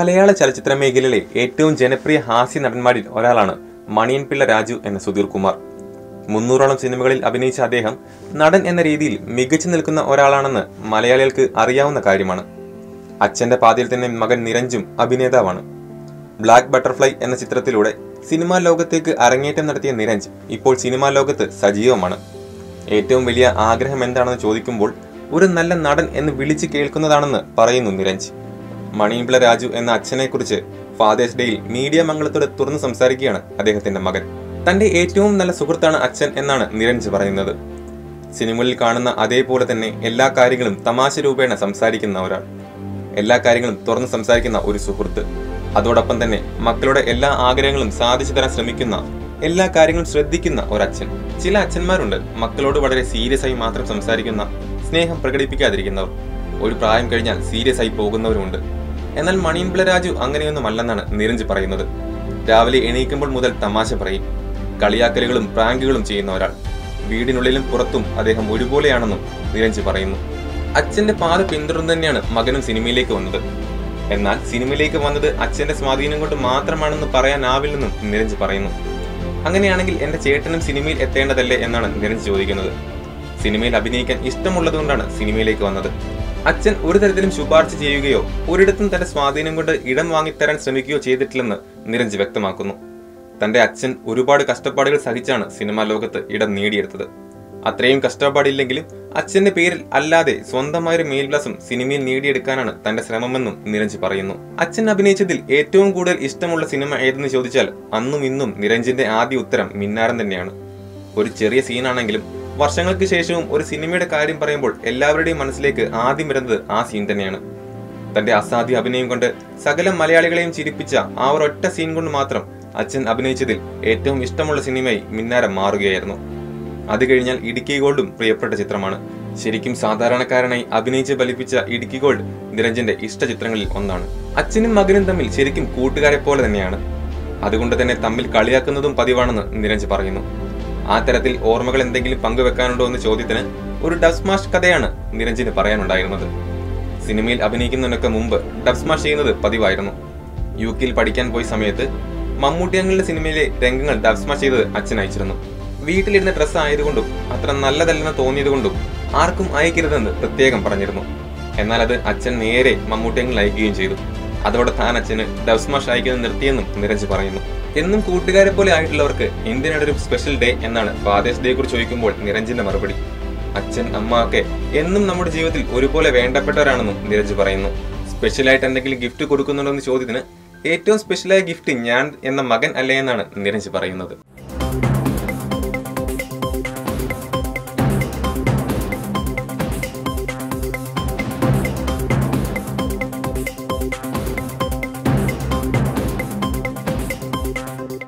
മലയാള ചലച്ചിത്ര മേഖലയിലെ ഏറ്റവും ജനപ്രിയ ഹാസ്യ നടന്മാരിൽ ഒരാളാണ് മണിയൻ പിള്ള രാജു എന്ന സുധീർ കുമാർ. മുന്നൂറോളം സിനിമകളിൽ അഭിനയിച്ച അദ്ദേഹം നടൻ എന്ന രീതിയിൽ മികച്ചു നിൽക്കുന്ന ഒരാളാണെന്ന് മലയാളികൾക്ക് അറിയാവുന്ന കാര്യമാണ്. അച്ഛന്റെ പാതിയിൽ തന്നെ മകൻ നിരഞ്ജും അഭിനേതാവാണ്. ബ്ലാക്ക് ബട്ടർഫ്ലൈ എന്ന ചിത്രത്തിലൂടെ സിനിമാ ലോകത്തേക്ക് അരങ്ങേറ്റം നടത്തിയ നിരഞ്ജ് ഇപ്പോൾ സിനിമാ ലോകത്ത് സജീവമാണ്. ഏറ്റവും വലിയ ആഗ്രഹം എന്താണെന്ന് ചോദിക്കുമ്പോൾ ഒരു നല്ല നടൻ എന്ന് വിളിച്ചു കേൾക്കുന്നതാണെന്ന് പറയുന്നു നിരഞ്ജ്. മണിയമ്പിള രാജു എന്ന അച്ഛനെക്കുറിച്ച് ഫാദേഴ്സ് ഡേയിൽ മീഡിയ മംഗളത്തോട് തുറന്നു സംസാരിക്കുകയാണ് അദ്ദേഹത്തിന്റെ മകൻ. തന്റെ ഏറ്റവും നല്ല സുഹൃത്താണ് അച്ഛൻ എന്നാണ് നിരഞ്ജ് പറയുന്നത്. സിനിമകളിൽ കാണുന്ന അതേപോലെ തന്നെ എല്ലാ കാര്യങ്ങളും തമാശ രൂപേണ സംസാരിക്കുന്ന ഒരാൾ. എല്ലാ കാര്യങ്ങളും തുറന്ന് സംസാരിക്കുന്ന ഒരു സുഹൃത്ത്. അതോടൊപ്പം തന്നെ മക്കളുടെ എല്ലാ ആഗ്രഹങ്ങളും സാധിച്ചു തരാൻ ശ്രമിക്കുന്ന എല്ലാ കാര്യങ്ങളും ശ്രദ്ധിക്കുന്ന ഒരച്ഛൻ. ചില അച്ഛന്മാരുണ്ട് മക്കളോട് വളരെ സീരിയസ് ആയി മാത്രം സംസാരിക്കുന്ന സ്നേഹം പ്രകടിപ്പിക്കാതിരിക്കുന്നവർ. ഒരു പ്രായം കഴിഞ്ഞാൽ സീരിയസ് ആയി പോകുന്നവരുണ്ട് എന്നാൽ മണിയൻപിള്ള രാജു അങ്ങനെയൊന്നുമല്ലെന്നാണ് നിരഞ്ജ് പറയുന്നത്. രാവിലെ എണീക്കുമ്പോൾ മുതൽ തമാശ പറയും. കളിയാക്കലുകളും പ്രാങ്കുകളും ചെയ്യുന്ന ഒരാൾ. വീടിനുള്ളിലും പുറത്തും അദ്ദേഹം ഒരുപോലെയാണെന്നും നിരഞ്ജ് പറയുന്നു. അച്ഛന്റെ പാത പിന്തുടർന്ന് തന്നെയാണ് മകനും സിനിമയിലേക്ക് വന്നത്. എന്നാൽ സിനിമയിലേക്ക് വന്നത് അച്ഛന്റെ സ്വാധീനം കൊണ്ട് മാത്രമാണെന്ന് പറയാനാവില്ലെന്നും നിരഞ്ജ് പറയുന്നു. അങ്ങനെയാണെങ്കിൽ എന്റെ ചേട്ടനും സിനിമയിൽ എത്തേണ്ടതല്ലേ എന്നാണ് നിരഞ്ജ് ചോദിക്കുന്നത്. സിനിമയിൽ അഭിനയിക്കാൻ ഇഷ്ടമുള്ളതുകൊണ്ടാണ് സിനിമയിലേക്ക് വന്നത്. അച്ഛൻ ഒരു തരത്തിലും ശുപാർശ ചെയ്യുകയോ ഒരിടത്തും തന്റെ സ്വാധീനം കൊണ്ട് ഇടം വാങ്ങിത്തരാൻ ശ്രമിക്കുകയോ ചെയ്തിട്ടില്ലെന്ന് നിരഞ്ജ് വ്യക്തമാക്കുന്നു. തന്റെ അച്ഛൻ ഒരുപാട് കഷ്ടപ്പാടുകൾ സഹിച്ചാണ് സിനിമാ ലോകത്ത് ഇടം നേടിയെടുത്തത്. അത്രയും കഷ്ടപ്പാടില്ലെങ്കിലും അച്ഛന്റെ പേരിൽ അല്ലാതെ സ്വന്തമായൊരു മേൽവിലാസം സിനിമയിൽ നേടിയെടുക്കാനാണ് തന്റെ ശ്രമമെന്നും നിരഞ്ജ് പറയുന്നു. അച്ഛൻ അഭിനയിച്ചതിൽ ഏറ്റവും കൂടുതൽ ഇഷ്ടമുള്ള സിനിമ ഏതെന്ന് ചോദിച്ചാൽ അന്നും ഇന്നും നിരഞ്ജിന്റെ ആദ്യ ഉത്തരം മിന്നാരം തന്നെയാണ്. ഒരു ചെറിയ സീനാണെങ്കിലും വർഷങ്ങൾക്ക് ശേഷവും ഒരു സിനിമയുടെ കാര്യം പറയുമ്പോൾ എല്ലാവരുടെയും മനസ്സിലേക്ക് ആദ്യം വരുന്നത് ആ സീൻ തന്നെയാണ്. തന്റെ അസാധ്യ അഭിനയം കൊണ്ട് സകല മലയാളികളെയും ചിരിപ്പിച്ച ആ ഒരൊറ്റ സീൻ കൊണ്ട് മാത്രം അച്ഛൻ അഭിനയിച്ചതിൽ ഏറ്റവും ഇഷ്ടമുള്ള സിനിമയായി മിന്നാരം മാറുകയായിരുന്നു. അത് കഴിഞ്ഞാൽ ഇടുക്കി ഗോൾഡും പ്രിയപ്പെട്ട ചിത്രമാണ്. ശരിക്കും സാധാരണക്കാരനായി അഭിനയിച്ച് ഫലിപ്പിച്ച ഇടുക്കി ഗോൾഡ് നിരഞ്ജന്റെ ഇഷ്ട ചിത്രങ്ങളിൽ ഒന്നാണ്. അച്ഛനും മകനും തമ്മിൽ ശരിക്കും കൂട്ടുകാരെ പോലെ തന്നെയാണ്. അതുകൊണ്ട് തന്നെ തമ്മിൽ കളിയാക്കുന്നതും പതിവാണെന്ന് നിരഞ്ജ് പറയുന്നു. ആ തരത്തിൽ ഓർമ്മകൾ എന്തെങ്കിലും പങ്കുവെക്കാനുണ്ടോ എന്ന ചോദ്യത്തിന് ഒരു ഡബ്സ്മാഷ് കഥയാണ് നിരഞ്ജിന് പറയാനുണ്ടായിരുന്നത്. സിനിമയിൽ അഭിനയിക്കുന്നതിനൊക്കെ മുമ്പ് ഡബ്സ്മാഷ് ചെയ്യുന്നത് പതിവായിരുന്നു. യു കെയിൽ പഠിക്കാൻ പോയ സമയത്ത് മമ്മൂട്ടി അങ്ങളുടെ സിനിമയിലെ രംഗങ്ങൾ ഡബ്സ്മാഷ് ചെയ്തത് അച്ഛൻ അയച്ചിരുന്നു. വീട്ടിലിരുന്ന ഡ്രസ്സ് ആയതുകൊണ്ടും അത്ര നല്ലതല്ലെന്ന് തോന്നിയതുകൊണ്ടും ആർക്കും അയക്കരുതെന്ന് പ്രത്യേകം പറഞ്ഞിരുന്നു. എന്നാൽ അത് അച്ഛൻ നേരെ മമ്മൂട്ടിയങ്ങൾ അയക്കുകയും ചെയ്തു. അതോടെ താൻ അച്ഛന് ഡബ് സ്മാഷ് അയക്കുന്നത് നിർത്തിയെന്നും നിരഞ്ജ് പറയുന്നു. എന്നും കൂട്ടുകാരെ പോലെ ആയിട്ടുള്ളവർക്ക് എന്തിനാണ് ഒരു സ്പെഷ്യൽ ഡേ എന്നാണ് ഫാദേഴ്സ് ഡേ കുറിച്ച് ചോദിക്കുമ്പോൾ നിരഞ്ജിന്റെ മറുപടി. അച്ഛൻ അമ്മ ഒക്കെ എന്നും നമ്മുടെ ജീവിതത്തിൽ ഒരുപോലെ വേണ്ടപ്പെട്ടവരാണെന്നും നിരഞ്ജ് പറയുന്നു. സ്പെഷ്യലായിട്ട് എന്തെങ്കിലും ഗിഫ്റ്റ് കൊടുക്കുന്നുണ്ടോ എന്ന് ചോദ്യത്തിന് ഏറ്റവും സ്പെഷ്യലായ ഗിഫ്റ്റ് ഞാൻ എന്ന മകൻ അല്ലേ എന്നാണ് നിരഞ്ജ് പറയുന്നത്.